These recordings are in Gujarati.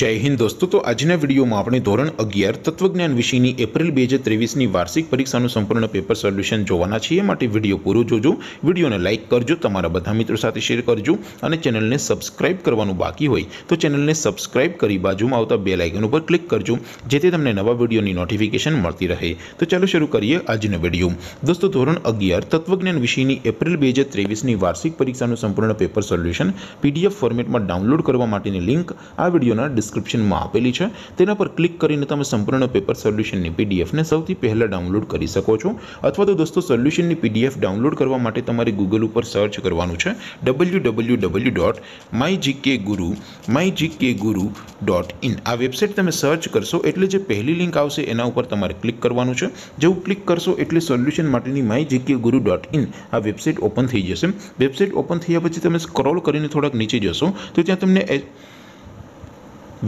જય હિન્દ દોસ્તો. તો આજના વિડીયોમાં આપણે ધોરણ અગિયાર તત્વજ્ઞાન વિષયની એપ્રિલ બે હજાર ત્રેવીસની વાર્ષિક પરીક્ષાનું સંપૂર્ણ પેપર સોલ્યુશન જોવાના છીએ. માટે વીડિયો પૂરો જોજો. વિડીયોને લાઇક કરજો, તમારા બધા મિત્રો સાથે શેર કરજો અને ચેનલને સબસ્ક્રાઇબ કરવાનું બાકી હોય તો ચેનલને સબસ્ક્રાઇબ કરી બાજુમાં આવતા બે લાઇકન ઉપર ક્લિક કરજો, જેથી તમને નવા વિડીયોની નોટિફિકેશન મળતી રહે. તો ચાલો શરૂ કરીએ આજનો વીડિયો. દોસ્તો, ધોરણ અગિયાર તત્વજ્ઞાન વિષયની એપ્રિલ બે હજાર ત્રેવીસની વાર્ષિક પરીક્ષાનું સંપૂર્ણ પેપર સોલ્યુશન પીડીએફ ફોર્મેટમાં ડાઉનલોડ કરવા માટેની લિંક આ વિડીયોના ડિસ્ક્રિપ્શનમાં આપેલી છે. તેના પર ક્લિક કરીને તમે સંપૂર્ણ પેપર સોલ્યુશનની પીડીએફને સૌથી પહેલાં ડાઉનલોડ કરી શકો છો. અથવા તો દોસ્તો, સોલ્યુશનની પીડીએફ ડાઉનલોડ કરવા માટે તમારે ગૂગલ ઉપર સર્ચ કરવાનું છે. W W W dot my GK guru my GK guru dot in આ વેબસાઇટ તમે સર્ચ કરશો એટલે જે પહેલી લિંક આવશે એના ઉપર તમારે ક્લિક કરવાનું છે. જેવું ક્લિક કરશો એટલે સોલ્યુશન માટેની my GK guru dot in આ વેબસાઇટ ઓપન થઈ જશે. વેબસાઇટ ઓપન થયા પછી તમે સ્ક્રોલ કરીને થોડાક નીચે જશો. તો ત્યાં તમને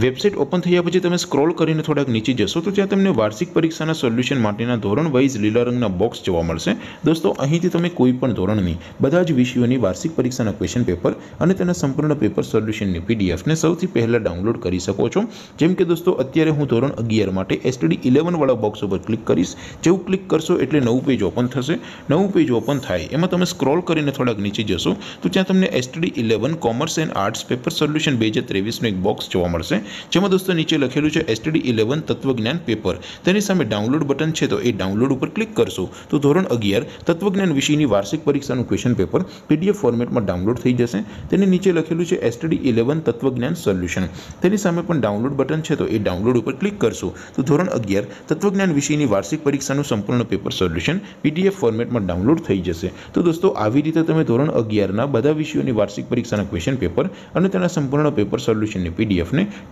વેબસાઇટ ઓપન થયા પછી તમે સ્ક્રોલ કરીને થોડાક નીચે જશો તો ત્યાં તમને વાર્ષિક પરીક્ષાના સોલ્યુશન માટેના ધોરણ વાઇઝ લીલા રંગના બોક્સ જોવા મળશે. દોસ્તો, અહીંથી તમે કોઈ પણ ધોરણની બધા જ વિષયોની વાર્ષિક પરીક્ષાના ક્વેશ્ચન પેપર અને તેના સંપૂર્ણ પેપર સોલ્યુશનની પીડીએફને સૌથી પહેલાં ડાઉનલોડ કરી શકો છો. જેમ કે દોસ્તો, અત્યારે હું ધોરણ અગિયાર માટે એસટીડી ઇલેવનવાળા બોક્સ ઉપર ક્લિક કરીશ. જેવું ક્લિક કરશો એટલે નવું પેજ ઓપન થશે. નવું પેજ ઓપન થાય, એમાં તમે સ્ક્રોલ કરીને થોડાક નીચે જશો તો ત્યાં તમને STD eleven commerce and arts paper solution બે હજાર ત્રેવીસનું એક બોક્સ જોવા મળશે. જેમાં દોસ્તો નીચે લખેલું છે એસટીડી ઇલેવન તત્વજ્ઞાન પેપર તેની સામે ડાઉનલોડ બટન છે તો એ ડાઉનલોડ ઉપર ક્લિક કરશો. તો ધોરણ અગિયાર, તત્વજ્ઞાન વિષયની વાર્ષિક પરીક્ષાનું ક્વેશ્ચન પેપર પીડીએફ ફોર્મેટમાં ડાઉનલોડ થઈ જશે. તેની નીચે લખેલું છે એસટીડી ઇલેવન તત્વજ્ઞાન સોલ્યુશન તેની સામે પણ ડાઉનલોડ બટન છે તો એ ડાઉનલોડ ઉપર ક્લિક કરશો. તો ધોરણ અગિયાર, તત્વજ્ઞાન વિષયની વાર્ષિક પરીક્ષાનું સંપૂર્ણ પેપર સોલ્યુશન પીડીએફ ફોર્મેટમાં ડાઉનલોડ થઈ જશે. તો દોસ્તો આવી રીતે તમે ધોરણ અગિયારના બધા વિષયોની વાર્ષિક પરીક્ષાના ક્વેશ્ચન પેપર અને તેના સંપૂર્ણ પેપર સોલ્યુશનની પીડીએફને